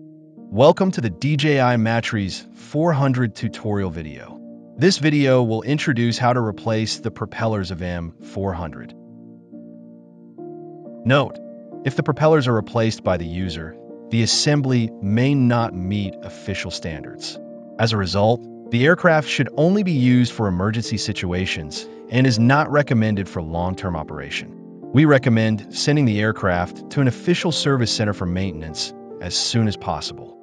Welcome to the DJI Matrice 400 tutorial video. This video will introduce how to replace the propellers of M400. Note, if the propellers are replaced by the user, the assembly may not meet official standards. As a result, the aircraft should only be used for emergency situations and is not recommended for long-term operation. We recommend sending the aircraft to an official service center for maintenance as soon as possible.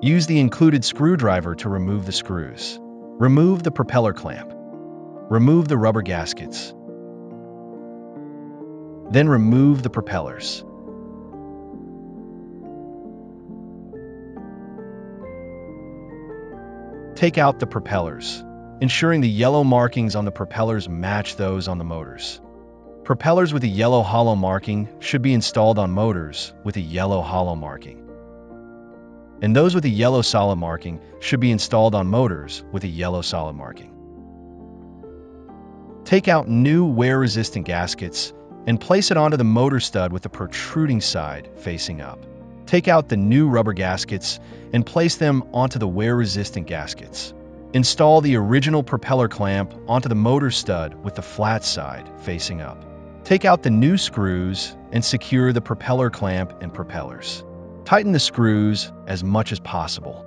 Use the included screwdriver to remove the screws. Remove the propeller clamp. Remove the rubber gaskets. Then remove the propellers. Take out the propellers ensuring the yellow markings on the propellers match those on the motors. Propellers with a yellow hollow marking should be installed on motors with a yellow hollow marking. And those with a yellow solid marking should be installed on motors with a yellow solid marking. Take out new wear-resistant gaskets and place it onto the motor stud with the protruding side facing up. Take out the new rubber gaskets and place them onto the wear-resistant gaskets. Install the original propeller clamp onto the motor stud with the flat side facing up. Take out the new screws and secure the propeller clamp and propellers. Tighten the screws as much as possible.